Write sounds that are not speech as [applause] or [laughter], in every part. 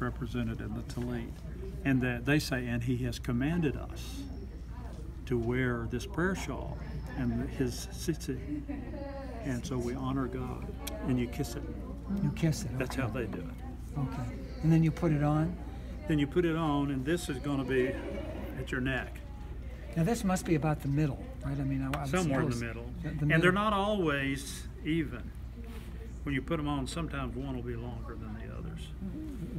represented in the tallit. And that they say, and he has commanded us to wear this prayer shawl and his tzitzit. And so we honor God and you kiss it. You kiss it. That's how they do it. Okay. And then you put it on. Then you put it on, and this is going to be at your neck, Now this must be about the middle, right? I mean, I, somewhere in the middle. the- the And they're not always even. When you put them on, sometimes one will be longer than the others.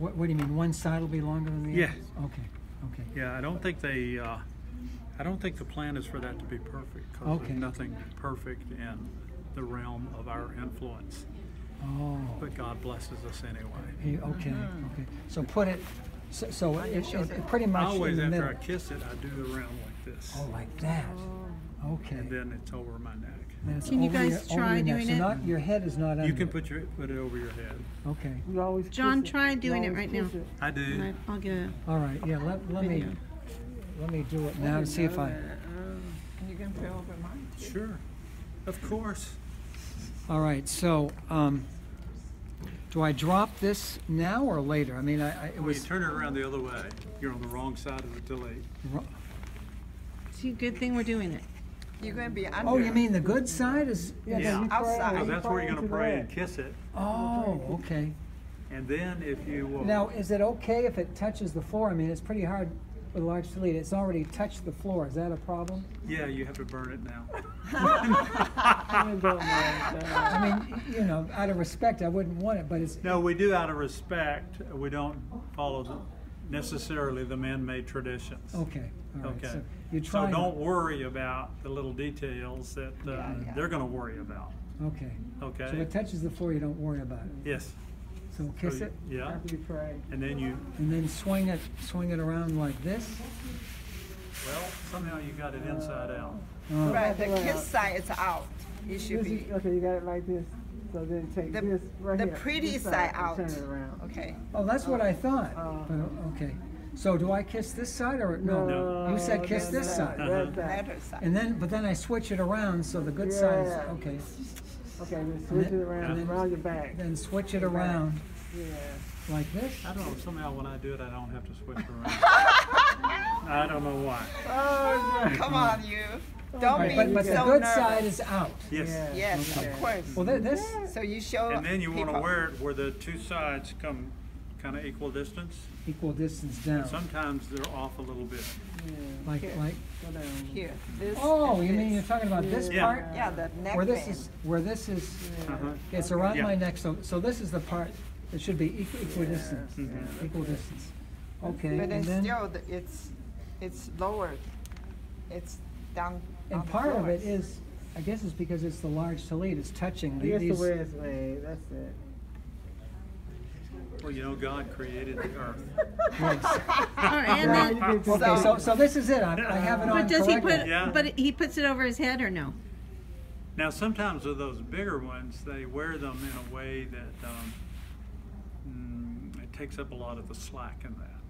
What, what do you mean? One side will be longer than the Yeah. other? Okay. Okay. Yeah, I don't think they. Uh, I don't think the plan is for that to be perfect because Okay. there's nothing perfect in the realm of our influence. Oh. But God blesses us anyway. He, okay. Okay. So put it. So, so it, it, it pretty much always, in the after middle. I kiss it, I do the round like this, Oh, like that. Okay. and then it's over my neck. Can you guys your- try your neck. doing so it? Not, your head is not under. You can put your put it over your head. Okay. You always John, try doing it right now. it. I And do. I- I'll get it. All right. Yeah. Let, let me let me do it now and see if I. Can you can pray over mine. Sure, of course. All right. So, um, do I drop this now or later? I mean, I, I it When you was. turn it around the other way, you're on the wrong side of the delay. See, good thing we're doing it. You're gonna be oh, under. Oh, you mean the good side is? Yeah, Yeah. pray- Outside. So you that's where you're going to pray and kiss it, Oh, okay. and then if you will. Now, is it okay if it touches the floor? I mean, it's pretty hard with a large tallit. It's already touched the floor. Is that a problem? Yeah, you have to burn it now. I don't mind that. I mean, you know, out of respect, I wouldn't want it, but it's. No, we do out of respect. We don't follow the, necessarily the man-made traditions. Okay. All right. Okay. So you So don't worry about the little details that uh, Yeah, yeah. they're going to worry about. Okay. Okay. So if it touches the floor, you don't worry about it. Yes. So kiss So, it, Yeah. After you pray. And then you, and then swing it, swing it around like this. well, somehow you got it inside out. Oh, Right, the Right. kiss side is out. It should This be, is- Okay, you got it like this. So then take The- this right the here. pretty this side and out. Turn it around. okay. Oh, that's what I thought. Uh, But, okay. So do I kiss this side or no? No. You said kiss no, this no, side. Uh-huh. That side. Better side. And then, but then I switch it around so the good side is Yeah. okay. Okay, then switch then- it around, and then- around your back. Then switch it around Yeah. like this. I don't know, somehow when I do it, I don't have to switch around. [laughs] I don't know why. Oh. Come on, you. Don't Right, be but but the so good nervous. side is out. Yes. Yeah. Yes, Okay. of course. Well, thi- this So you show. And then you want to people- wear it where the two sides come kind of equal distance. equal distance down, Sometimes they're off a little bit. Yeah. like Here. like. Here, this. Oh, and you mean you're talking about this Yeah. part? Yeah, the neck Where this band. is, where this is, Uh-huh. it's around Yeah. my neck, so, so this is the part that should be equal, equal distance, Mhm. equal distance. Okay, But then and then, still, the- it's, it's lower. It's down. and on the part of it is, I guess it's because it's the large tallit, it's touching I the- guess the these. way it's made, that's it. Well, you know, God created the earth. Yes. [laughs] All right, and Now then, you get to- Okay, so, so this is it, I, I have it on but does he put, Yeah. but he puts it over his head or no? Now, sometimes with those bigger ones, they wear them in a way that um, mm, it takes up a lot of the slack in that.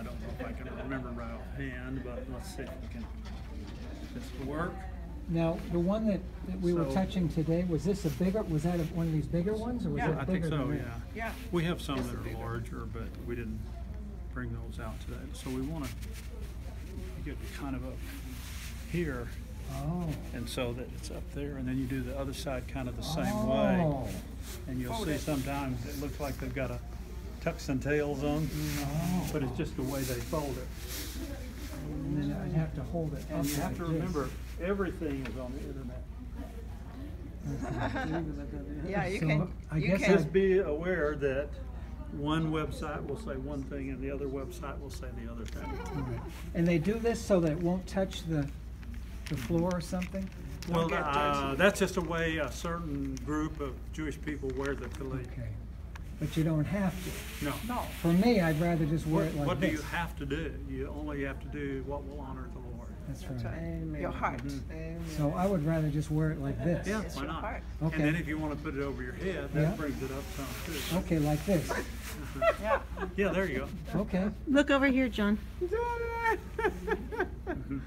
And I don't know if I can remember right offhand, but let's see if we can. This will work. Now, the one that, that we were So- touching today, was this a bigger, was that a- one of these bigger ones, or was Yeah, it I think bigger so. than Yeah. that? Yeah. We have some It's that are bigger. larger, but we didn't bring those out today. So we want to get kind of up here, Oh. and so that it's up there, and then you do the other side kind of the same way. Oh. And you'll Fold see it. sometimes it looks like they've got a tucks and tails on, Oh. but it's just the way they fold it. And then I'd have to hold it And you have to like this. remember, everything is on the internet. [laughs] Yeah, you So, can, I you guess can. Just be aware that one website will say one thing and the other website will say the other thing. Right. And they do this so that it won't touch the, the floor or something? Well, uh, that's just a way a certain group of Jewish people wear the tallit. Okay. But you don't have to. No. No. For me, I'd rather just wear What, it like what do this. you have to do? You only have to do what will honor the Lord. That's That's right. right. Amen. Your heart. Mm-hmm. Amen. So I would rather just wear it like this. Yeah, It's why not? heart. And Okay. then if you want to put it over your head, that Yeah. brings it up some too. Okay, like this. [laughs] Yeah. Yeah, there you go. Okay. Look over here, John. [laughs] Mm-hmm.